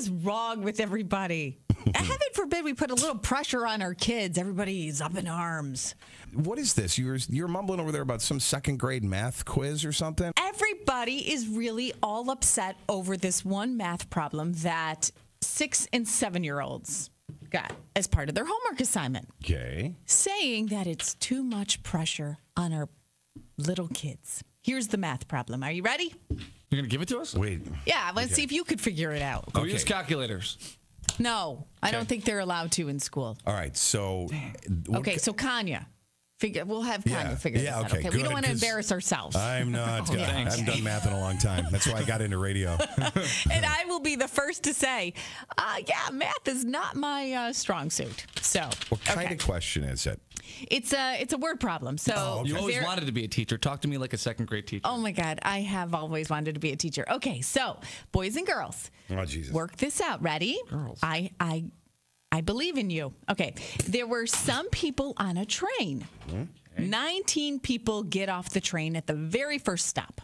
is wrong with everybody? Heaven forbid we put a little pressure on our kids. Everybody's up in arms. What is this? You're you're mumbling over there about some second grade math quiz or something? Everybody is really all upset over this one math problem that six and seven year olds got as part of their homework assignment, Okay. saying that it's too much pressure on our little kids. Here's the math problem. Are you ready? You're gonna give it to us? Wait. Yeah, let's see if you could figure it out. Go use calculators. No, I don't think they're allowed to in school. All right. So. Okay, so Kanya, figure. We'll have Kanya Yeah, figure yeah, this okay, out. Okay, we don't want to embarrass ourselves. I'm not. Oh, I haven't done math in a long time. That's why I got into radio. and I will be the first to say, uh, yeah, math is not my uh, strong suit. So What kind okay. of question is it? it's a it's a word problem. So You always there- wanted to be a teacher. Talk to me like a second grade teacher. Oh my God, I have always wanted to be a teacher. Okay, so boys and girls, Oh Jesus. work this out. Ready? Girls. I I I believe in you. Okay, there were some people on a train. 19 people get off the train at the very first stop.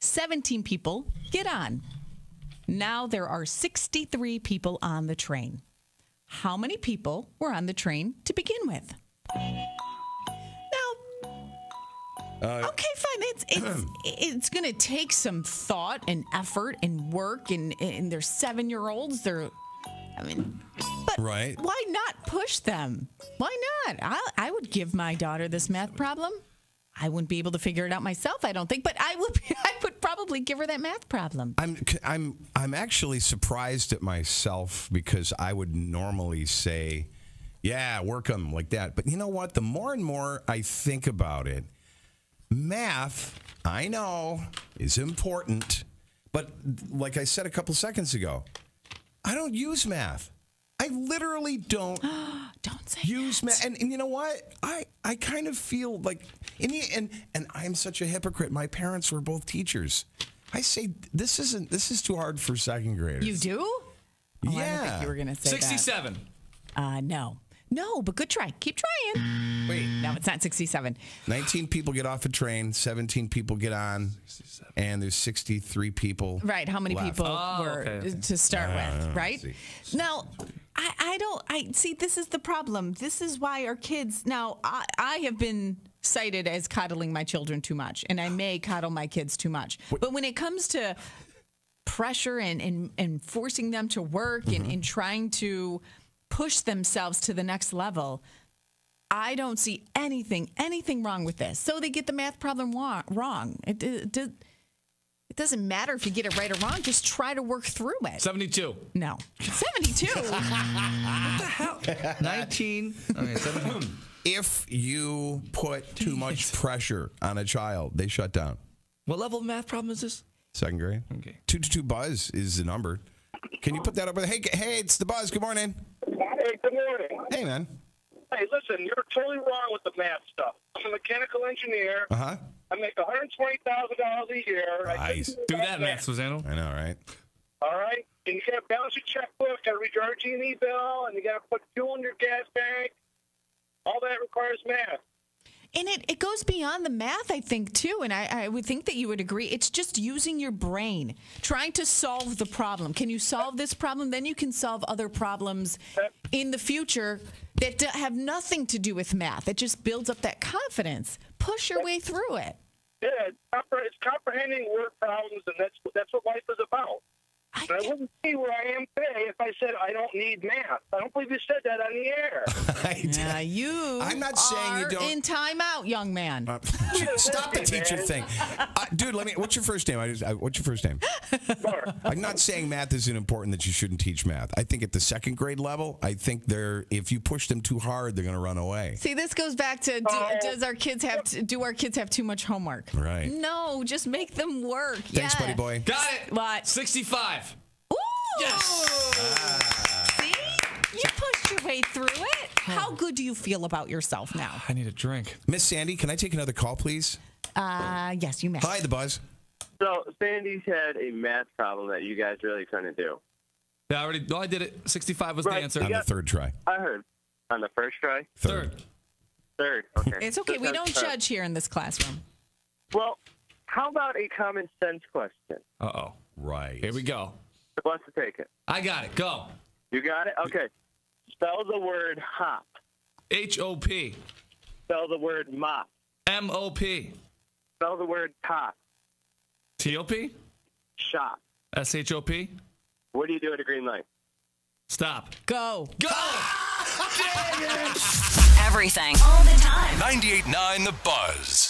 17 people get on. Now there are 63 people on the train. How many people were on the train to begin with? Now, uh, okay, fine. It's it's it's gonna take some thought and effort and work, and and they're seven year olds. They're, I mean, but Right. why not push them? Why not? I I would give my daughter this math problem. I wouldn't be able to figure it out myself. I don't think, but I would. Be, I would probably give her that math problem. I'm I'm I'm actually surprised at myself because I would normally say, "Yeah, work them like that." But you know what? The more and more I think about it, math, I know, is important. But like I said a couple seconds ago, I don't use math. I literally don't Don't say use math. And, and you know what? I, I kind of feel like, and, the- and and I'm such a hypocrite. My parents were both teachers. I say this isn't. This is too hard for second graders. You do? Oh, I didn't Yeah. think you were gonna say that. 67. Uh, no, no, but good try. Keep trying. Wait. No, it's not sixty-seven. 19 people get off a train. 17 people get on, and there's 63 people. Right? How many left. people Oh, were okay, okay. to start with? Right? see. Now, I, I don't. I see. This is the problem. This is why our kids. Now, I, I have been cited as coddling my children too much, and I may coddle my kids too much. But when it comes to pressure and and, and forcing them to work and, mm-hmm. and trying to push themselves to the next level. I don't see anything anything wrong with this. So they get the math problem wrong. It, it, it, it doesn't matter if you get it right or wrong. Just try to work through it. 72. no, seventy-two. 19. Okay, 17. If you put too much pressure on a child, they shut down. what level of math problem is this? Second grade. Okay. Two to two buzz is the number. Can you put that up? with- Hey, hey, it's the buzz. Good morning. Hey, good morning. Hey, man. Hey, listen, you're totally wrong with the math stuff. I'm a mechanical engineer. Uh huh. I make $120,000 a year. I Nice. Do that math, math. I know, right? All right? And you got to balance your checkbook, got to read your RG&E bill, and you got to put fuel in your gas tank. All that requires math. And it, it goes beyond the math, I think, too. And I, I would think that you would agree. It's just using your brain, trying to solve the problem. Can you solve this problem? Then you can solve other problems in the future that have nothing to do with math. It just builds up that confidence. Push your way through it. Yeah, it's, comprehending word problems, and that's that's what life is about. I I wouldn't be where I am today if I said I don't need math. I don't believe you said that on the air. I did. Yeah, you I'm not saying you are don't- in timeout, young man. Stop the teacher thing, uh, dude. Let me. What's your first name? I just, I, what's your first name? Mark. I'm not saying math isn't important that you shouldn't teach math. I think at the second grade level, I think they're if you push them too hard, they're going to run away. See, this goes back to do, does our kids have to, do our kids have too much homework? Right. No, just make them work. Thanks, yeah. buddy boy. Got it. What? 65. Ooh. Yes. See, you pushed your way through it. How good do you feel about yourself now? I need a drink. Miss Sandy, can I take another call, please? Uh, yes, you may. Hi, the buzz. So Sandy's had a math problem that you guys really couldn't do. Yeah, I already. No, I did it. 65 was the Right. answer. On the third try. I heard on the first try, Third. third. Okay, It's okay. We don't judge here in this classroom. Well, how about a common sense question? Uh oh. Right. Here we go. Who wants to take it? I got it. Go. You got it? Okay. Spell the word hop. H O P. Spell the word mop. M O P. Spell the word top. T O P. Shop. S H O P. What do you do at a green light? Stop. Go. Go. Everything. All the time. 98.9 The Buzz.